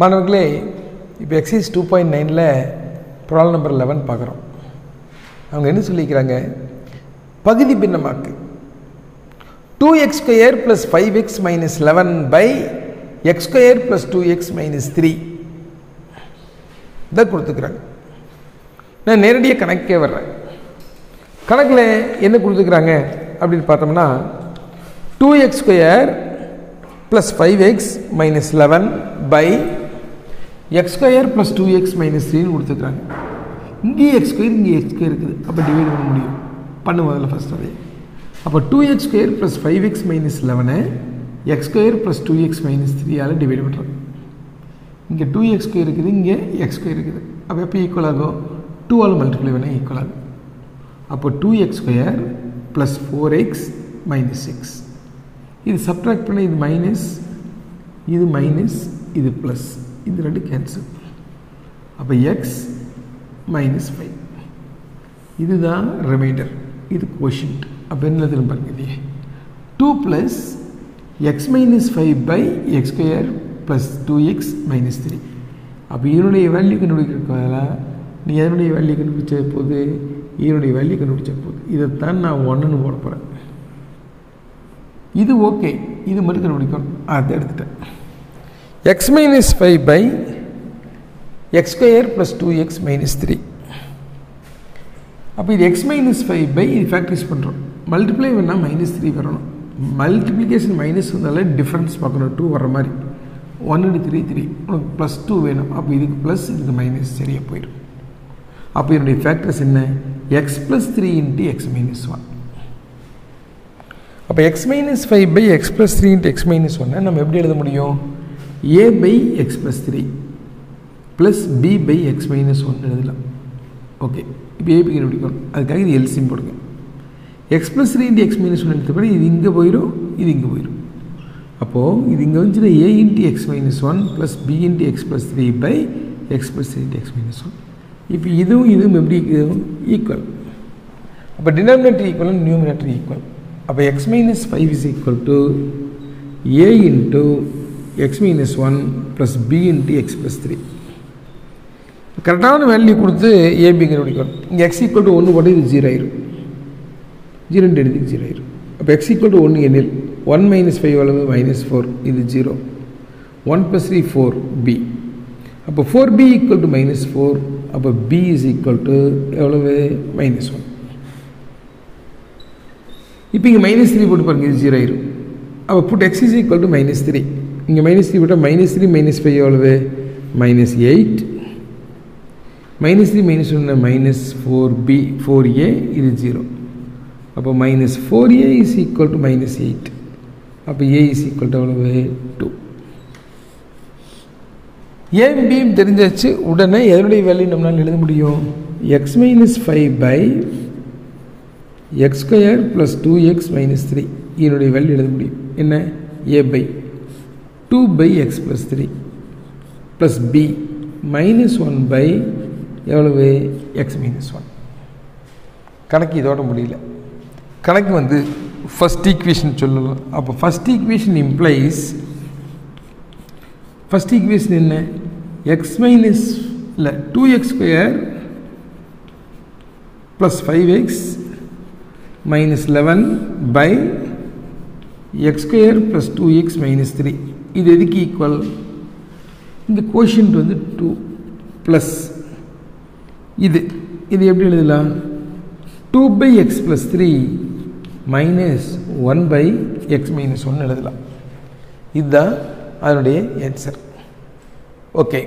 மாணவர்களே இப்போ exercise two point நைனில் ப்ராப்ளம் நம்பர் லெவன் பார்க்குறோம். அவங்க என்ன சொல்லிக்கிறாங்க? பகுதி பின்னமாக்கு. Two x square plus five x minus eleven by x square plus two x minus three இதை கொடுத்துக்கிறாங்க. நான் நேரடியாக கணக்கே வர்றேன். கணக்கில் என்ன கொடுத்துக்கிறாங்க? அப்படின்னு பார்த்தோம்னா two x square plus five x minus eleven by x square plus two x minus த்ரீன்னு கொடுத்துக்கிறாங்க இங்கேயும் எக்ஸ் ஸ்கொயர் இங்கே எக்ஸ் ஸ்கொயர் இருக்குது. அப்போ டிவைட் பண்ண முடியும். பண்ணுவோம் அதில் ஃபஸ்ட் அதே அப்போ two x square plus five x minus லெவனை x square plus two x minus த்ரீயால் divide பண்ணுறோம் இங்கே டூ எக்ஸ் ஸ்கொயர் இருக்குது இங்கே எக்ஸ் ஸ்கொயர் இருக்குது. அப்போ எப்போ ஈக்குவல் ஆகும்? டூவால் மல்டிப்ளை பண்ணால் ஈக்குவல் ஆகும். அப்போ two x square plus four x minus six இது சப்ட்ராக்ட் பண்ண இது மைனஸ் இது மைனஸ் இது ப்ளஸ் இது ரெண்டு கேன்சல் அப்போ எக்ஸ் மைனஸ் ஃபைவ் இதுதான் ரிமைண்டர் இது கோஷன்ட் அப்போ என்ன திரும்ப பாருங்க two plus x minus five by x square plus two x minus three அப்போ இதனுடைய வேல்யூ கண்டுபிடிக்கிறதுக்கு பதிலாக நீ எதனுடைய வேல்யூ கண்டுபிடிச்ச போது? இதனுடைய வேல்யூ கண்டுபிடிச்ச போது. இதைத்தான் நான் ஒன்றுன்னு போட போகிறேன் இது ஓகே இது மட்டும் கண்டுபிடிக்கணும். அதை எடுத்துட்டேன். X minus five by x square plus two x minus three அப்போ இது எக்ஸ் மைனஸ் ஃபைவ் பை இது ஃபேக்டரிஸ் பண்ணுறோம் மல்டிப்ளை வேணால் மைனஸ் த்ரீ வரணும். மல்டிப்ளிகேஷன் மைனஸ் வந்தாலும் டிஃப்ரென்ஸ் பார்க்கணும். டூ வர மாதிரி. ஒன் இன்டு த்ரீ த்ரீ உனக்கு ப்ளஸ் டூ வேணும். அப்போ இதுக்கு ப்ளஸ் இதுக்கு மைனஸ் சரியாக போயிடும். அப்போ என்னுடைய ஃபேக்டர்ஸ் என்ன? X plus three into x minus one அப்போ x minus five by x plus three into x minus ஒன்னை நம்ம எப்படி எழுத முடியும்? A by x plus three plus B by x minus one எழுதலாம். ஓகே இப்போ ஏபி கண்டுபிடிக்கணும். அதுக்காக இது எல்சியும் போடுங்க. X plus three into x minus one எடுத்த பிறகு இது இங்கே போயிடும் இது இங்கே போயிடும் அப்போது இது இங்கே வந்துச்சுன்னா A into x minus one plus B into x plus three by x plus three into x minus one இப்போ இதுவும் இதுவும் எப்படி ஈக்குவல் அப்போ டினாமினேட்டர் ஈக்குவல் நியூமினேட்டர் ஈக்குவல் அப்போ x minus five is equal to A into x minus one plus B into x plus three கரெக்டான value கொடுத்து ஏபிங்க கண்டுபிடிக்கணும். இங்கே எக்ஸ் ஈக்குவல் டு ஒன்று போட்டு இது ஜீரோ ஆயிரும். ஜீரோ எழுதி ஜீரோ ஆயிரும். அப்போ எக்ஸ் ஈக்குவல் டு ஒன்று எண்ணில் ஒன் மைனஸ் ஃபைவ் அளவு மைனஸ் ஃபோர் இது zero one plus three four B அப்போ four B equal to minus four அப்போ பி இஸ் ஈக்குவல் டு எவ்வளவு? மைனஸ் ஒன் இப்போ இங்கே மைனஸ் த்ரீ போட்டு பாருங்க இது ஜீரோ ஆயிரும். அப்போ put x is equal to minus three இங்கே மைனஸ் த்ரீ போட்டால் மைனஸ் த்ரீ மைனஸ் ஃபைவ் எவ்வளவு? Minus eight minus three minus ஒன்று minus four B four A இது ஜீரோ அப்போ minus four A is equal to minus eight அப்போ ஏ is equal to எவ்வளவு? Two ஏன் பியும் தெரிஞ்சாச்சு? உடனே எதனுடைய வேல்யூ நம்மளால் எழுத முடியும்? X minus five by x square plus two x minus three இதனுடைய வேல்யூ எழுத முடியும். என்ன? A by two by x plus three plus B minus one by எவ்வளவு? எக்ஸ் மைனஸ் ஒன் கணக்கு இதோட முடியல. கணக்கு வந்து ஃபஸ்ட் ஈக்குவேஷன் சொல்லலாம் அப்போ first equation implies first equation என்ன? எக்ஸ் மைனஸ் இல்லை two x square plus five x minus eleven by x square plus two x minus three இது எதுக்கு ஈக்குவல் இந்த கோஷன்ட் வந்து டூ ப்ளஸ் இது இது எப்படி எழுதலாம்? Two by x plus three minus one by x minus one எழுதலாம். இதுதான் அதனுடைய ஆன்சர் ஓகே